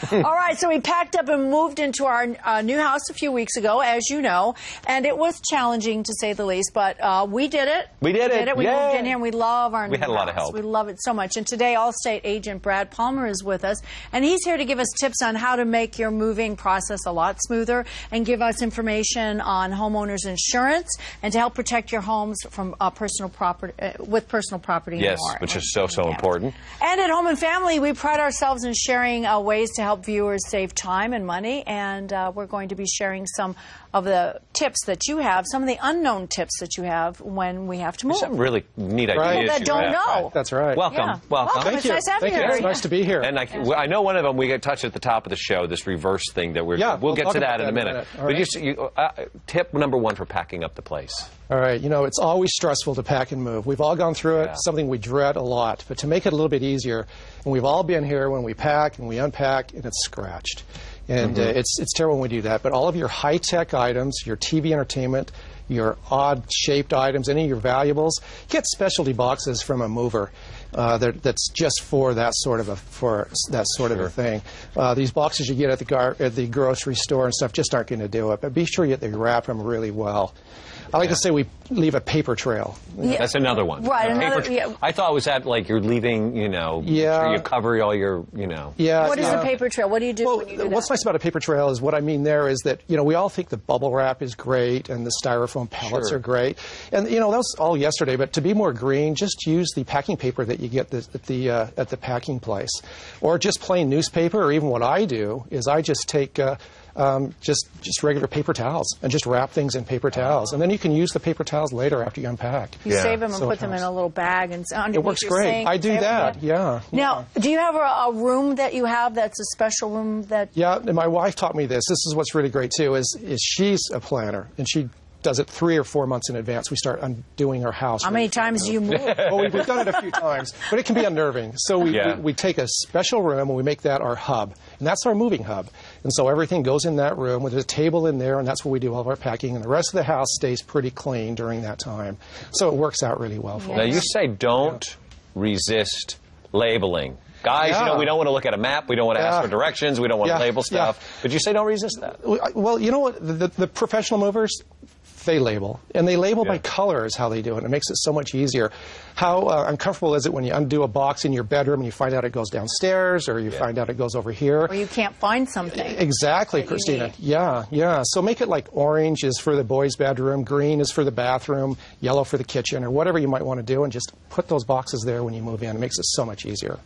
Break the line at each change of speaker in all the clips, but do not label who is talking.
All right, so we packed up and moved into our uh, new house a few weeks ago, as you know, and it was challenging to say the least, but uh, we did it.
We did it.
We
Yay.
moved in here, and we love our
We
new
had a lot of help.
We love it so much. And today, Allstate agent Brad Palmer is with us, and he's here to give us tips on how to make your moving process a lot smoother and give us information on homeowners insurance and to help protect your homes from uh, personal property uh, with personal property.
Yes,
more.
which is so, so
Yeah.
important.
And at Home and Family, we pride ourselves in sharing uh, ways to help viewers save time and money. And uh, we're going to be sharing some of the tips that you have, some of the unknown tips that you have when we have to move.
Some really neat
Right.
ideas.
People that don't
have.
know.
That's right.
Welcome,
Yeah.
welcome.
Welcome.
Thank
It's
you.
nice to have
Thank
you
you.
here.
It's nice to be here.
And I, well, I know one of them we got touched at the top of the show. This reverse thing that we're.
Yeah,
we'll
we'll
get to that in a
that in a
minute.
minute.
But you,
right.
s- you, uh, tip number one for packing up the place.
All right, you know, it's always stressful to pack and move. We've all gone through it,
Yeah.
something we dread a lot. But to make it a little bit easier, and we've all been here when we pack and we unpack and it's scratched. And
Mm-hmm.
uh, it's, it's terrible when we do that. But all of your high tech items, your TV entertainment, your odd shaped items, any of your valuables, get specialty boxes from a mover. Uh, that's just for that sort of a for that sort of a thing. Uh, these boxes you get at the gar- at the grocery store and stuff just aren't going to do it. But be sure you, that you wrap them really well. I like to say we leave a paper trail.
Yeah.
That's another one.
Right,
Paper
another-
tra-
yeah.
I thought it was that like you're leaving, you know,
Yeah.
sure you cover all your, you know.
Yeah.
What is
yeah.
a paper trail? What do you do
Well,
when you do
what's
that?
nice about a paper trail is what I mean there is that you know we all think the bubble wrap is great and the styrofoam pellets
Sure.
are great, and you know that was all yesterday. But to be more green, just use the packing paper that you get the, at the uh, at the packing place, or just plain newspaper. Or even what I do is I just take. Uh, um, just just regular paper towels and just wrap things in paper towels, and then you can use the paper towels later after you unpack.
You
Yeah.
save them and
So
put
it
them in a little bag and s-
It works great.
sink,
I do that.
them.
Yeah.
Now, do you have a, a room that you have that's a special room that
Yeah, and my wife taught me this. This is what's really great too. Is is she's a planner and she does it three or four months in advance. We start undoing our house.
How many times do you move?
well, we've, we've done it a few times, but it can be unnerving. So we,
Yeah.
we, we take a special room and we make that our hub, and that's our moving hub. And so everything goes in that room with a table in there, and that's where we do all of our packing. And the rest of the house stays pretty clean during that time. So it works out really well for
Now
us.
Now you say don't resist labeling. Guys, you know, we don't want to look at a map. We don't want to ask for directions. We don't want
Yeah.
to label
Yeah.
stuff. But you say don't resist that.
Well, you know what? The, the, the professional movers, they label. And they label by color is how they do it. It makes it so much easier. How uh, uncomfortable is it when you undo a box in your bedroom and you find out it goes downstairs or you find out it goes over here?
or you can't find something?
Exactly,
Cristina.
Yeah, yeah. So make it like orange is for the boys' bedroom, green is for the bathroom, yellow for the kitchen, or whatever you might want to do, and just put those boxes there when you move in. It makes it so much easier.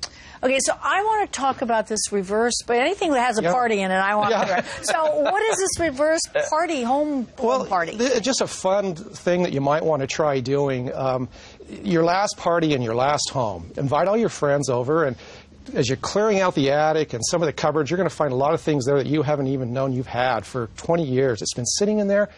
Okay, so I want to talk about this reverse, but anything that has a
Yeah.
party in it, I want
Yeah.
to. Hear. So, what is this reverse party home, home party?
th- just a fun thing that you might want to try doing. Um, your last party in your last home. Invite all your friends over, and as you're clearing out the attic and some of the cupboards, you're going to find a lot of things there that you haven't even known you've had for 20 years. It's been sitting in there.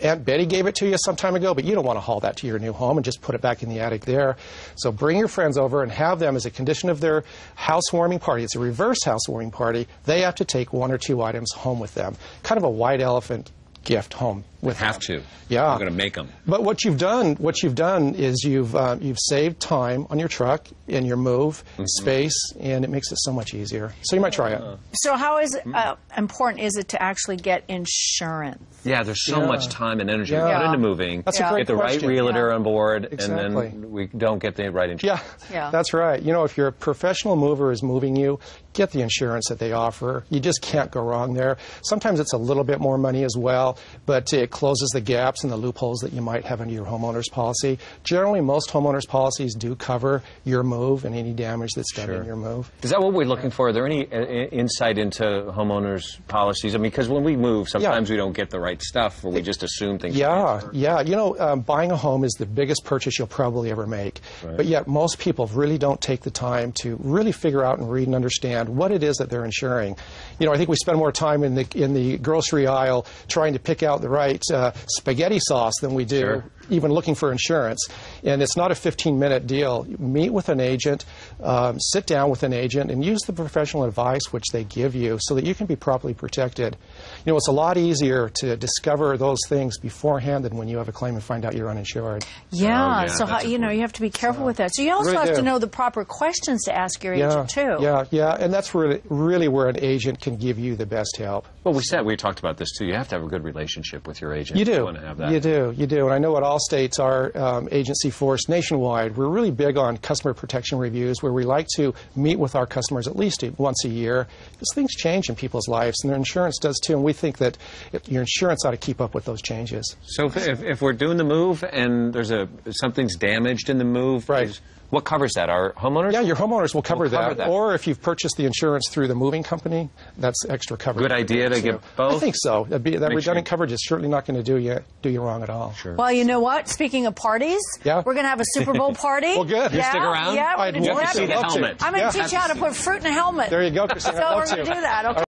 Aunt Betty gave it to you some time ago, but you don't want to haul that to your new home and just put it back in the attic there. So bring your friends over and have them as a condition of their housewarming party. It's a reverse housewarming party. They have to take one or two items home with them. Kind of a white elephant gift home with have them. Yeah.
I'm going to make them.
But what you've done, what you've done is you've uh, you've saved time on your truck in your move
Mm-hmm.
space, and it makes it so much easier. So you might try it.
so, how is
Hmm.
uh, important is it to actually get insurance?
Yeah, there's so
Yeah.
much time and energy
Yeah.
put into moving.
That's
a great
Get
great
the right
question.
realtor
Yeah.
on board,
Exactly.
and then we don't get the right insurance.
Yeah,
Yeah.
that's right. You know, if your professional mover is moving you, get the insurance that they offer. You just can't go wrong there. Sometimes it's a little bit more money as well, but it closes the gaps and the loopholes that you might have under your homeowner's policy. Generally, most homeowners' policies do cover your move and any damage that's done in your move.
Is that what we're looking for? Are there any uh, insight into homeowners' policies? I mean, because when we move, sometimes we don't get the right stuff, or we just assume things.
Yeah, yeah. You know, um, buying a home is the biggest purchase you'll probably ever make. But yet, most people really don't take the time to really figure out and read and understand what it is that they're insuring. You know, I think we spend more time in the in the grocery aisle trying to pick out the right uh, spaghetti sauce than we do
Sure.
Even looking for insurance. And it's not a 15 minute deal. Meet with an agent, um, sit down with an agent, and use the professional advice which they give you so that you can be properly protected. You know, it's a lot easier to discover those things beforehand than when you have a claim and find out you're uninsured.
Yeah,
Oh, yeah,
so how, you know you have to be careful with that. So you also
really
have to know the proper questions to ask your
Yeah,
agent too.
yeah, yeah, and that's really, really where an agent can give you the best help.
Well, we said we talked about this too. You have to have a good relationship with your agent.
You do.
want to have that.
You do. You do. And I know at Allstate's our um, agency force nationwide, we're really big on customer protection reviews where we like to meet with our customers at least once a year because things change in people's lives and their insurance does too. And we think that it, your insurance ought to keep up with those changes.
So if, if, if we're doing the move and there's a something's damaged in the move,
Right.
Is- what covers that? Our homeowners?
Yeah, your homeowners will cover,
Will cover that.
Or if you've purchased the insurance through the moving company, that's extra coverage.
Good idea to
too.
get both?
I think so. That'd be, that
Make
redundant
sure-
coverage is certainly not going to do you do you wrong at all. Sure.
Well, you know what? Speaking of parties,
Yeah.
we're going to have a Super Bowl party.
Well, good. You
Yeah,
stick around?
Yeah, we're
I'd
gonna do
love
that.
to see the
I'm going to
Yeah.
teach you how to put fruit in a helmet.
There you go, Christine.
So
I'd
we're going to
to.
do that. Okay.